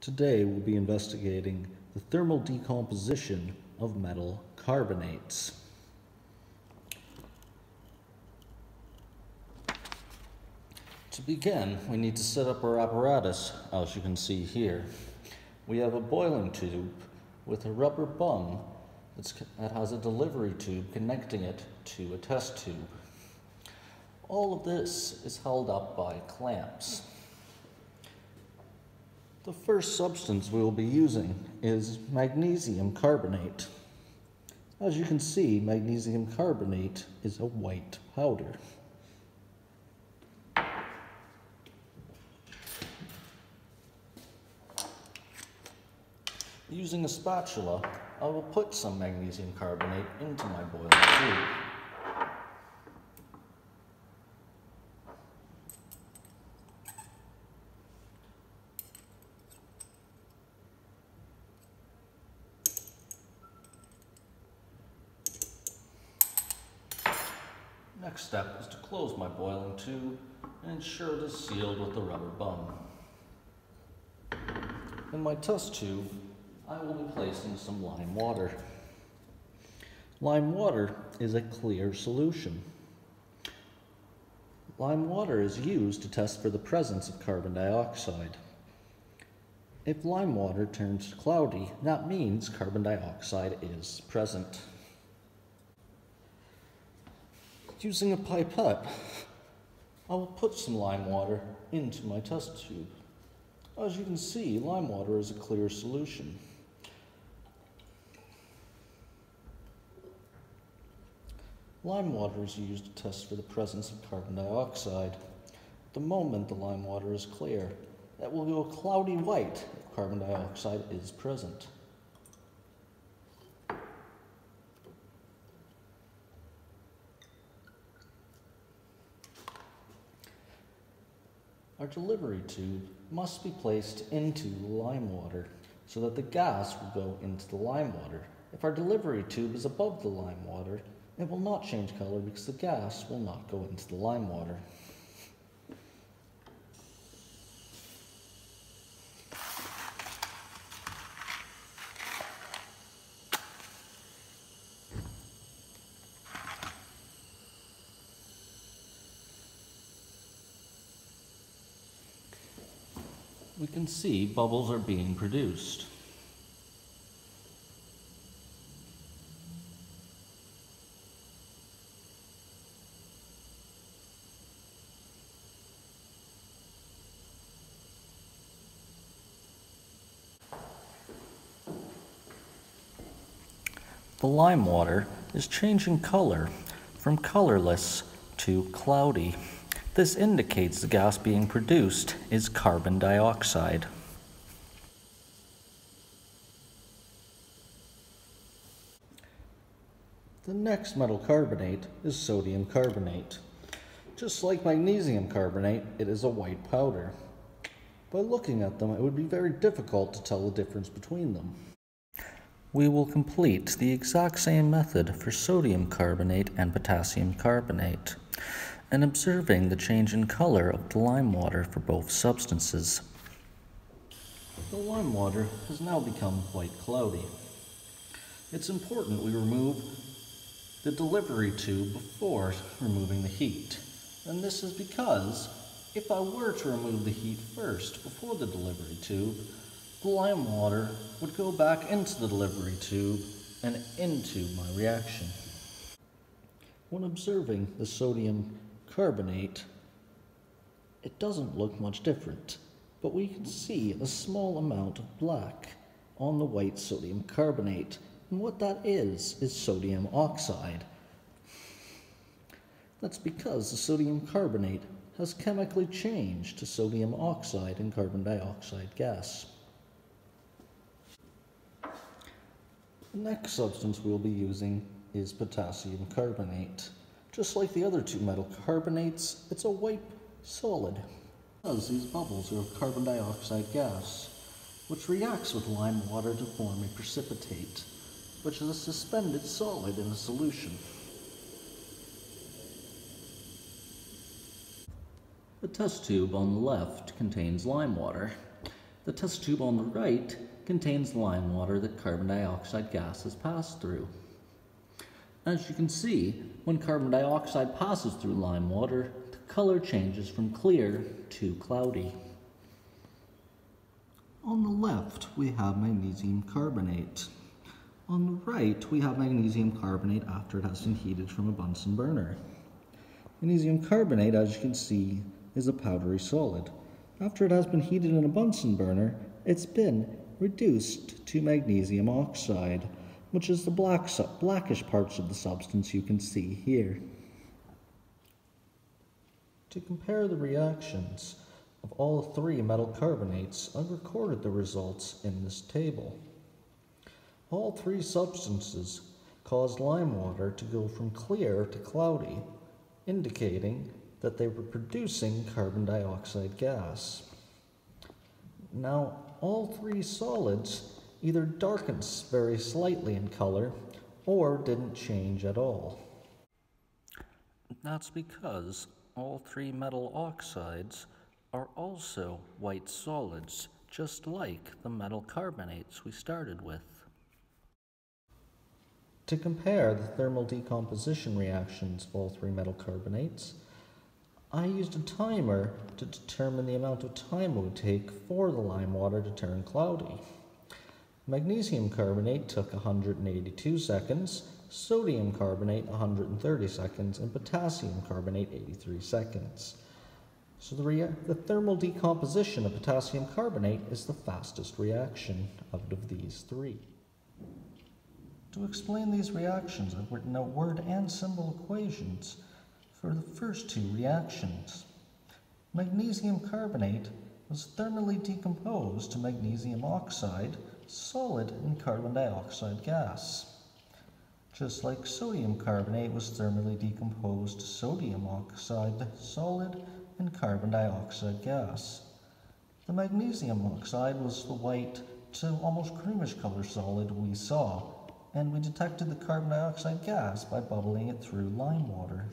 Today we'll be investigating the thermal decomposition of metal carbonates. To begin, we need to set up our apparatus, as you can see here. We have a boiling tube with a rubber bung that has a delivery tube connecting it to a test tube. All of this is held up by clamps. The first substance we will be using is magnesium carbonate. As you can see, magnesium carbonate is a white powder. Using a spatula, I will put some magnesium carbonate into my boiling tube. Next step is to close my boiling tube and ensure it is sealed with the rubber bung. In my test tube, I will be placing some lime water. Lime water is a clear solution. Lime water is used to test for the presence of carbon dioxide. If lime water turns cloudy, that means carbon dioxide is present. Using a pipette, I will put some lime water into my test tube. As you can see, lime water is a clear solution. Lime water is used to test for the presence of carbon dioxide. The moment the lime water is clear, it will go cloudy white if carbon dioxide is present. Our delivery tube must be placed into lime water so that the gas will go into the lime water. If our delivery tube is above the lime water, it will not change color because the gas will not go into the lime water. We can see bubbles are being produced. The lime water is changing color from colorless to cloudy. This indicates the gas being produced is carbon dioxide. The next metal carbonate is sodium carbonate. Just like magnesium carbonate, it is a white powder. By looking at them, it would be very difficult to tell the difference between them. We will complete the exact same method for sodium carbonate and potassium carbonate and observing the change in color of the lime water for both substances. The lime water has now become quite cloudy. It's important we remove the delivery tube before removing the heat. And this is because if I were to remove the heat first before the delivery tube, the lime water would go back into the delivery tube and into my reaction. When observing the sodium carbonate, it doesn't look much different, but we can see a small amount of black on the white sodium carbonate. And what that is, is sodium oxide. That's because the sodium carbonate has chemically changed to sodium oxide and carbon dioxide gas. The next substance we'll be using is potassium carbonate. Just like the other two metal carbonates, it's a white solid. Because these bubbles are of carbon dioxide gas, which reacts with lime water to form a precipitate, which is a suspended solid in a solution. The test tube on the left contains lime water, The test tube on the right contains lime water that carbon dioxide gas has passed through. As you can see, when carbon dioxide passes through lime water, the color changes from clear to cloudy. On the left, we have magnesium carbonate. On the right, we have magnesium carbonate after it has been heated from a Bunsen burner. Magnesium carbonate, as you can see, is a powdery solid. After it has been heated in a Bunsen burner, it's been reduced to magnesium oxide, which is the black, blackish parts of the substance you can see here. To compare the reactions of all three metal carbonates, I've recorded the results in this table. All three substances caused lime water to go from clear to cloudy, indicating that they were producing carbon dioxide gas. Now, all three solids either darkens very slightly in color or didn't change at all. That's because all three metal oxides are also white solids, just like the metal carbonates we started with. To compare the thermal decomposition reactions of all three metal carbonates, I used a timer to determine the amount of time it would take for the lime water to turn cloudy. Magnesium carbonate took 182 seconds, sodium carbonate 130 seconds, and potassium carbonate 83 seconds. So the, the, thermal decomposition of potassium carbonate is the fastest reaction out of these three. To explain these reactions, I've written out word and symbol equations for the first two reactions. Magnesium carbonate was thermally decomposed to magnesium oxide, solid in carbon dioxide gas. Just like sodium carbonate was thermally decomposed to sodium oxide, solid in carbon dioxide gas. The magnesium oxide was the white to almost creamish color solid we saw, and we detected the carbon dioxide gas by bubbling it through lime water.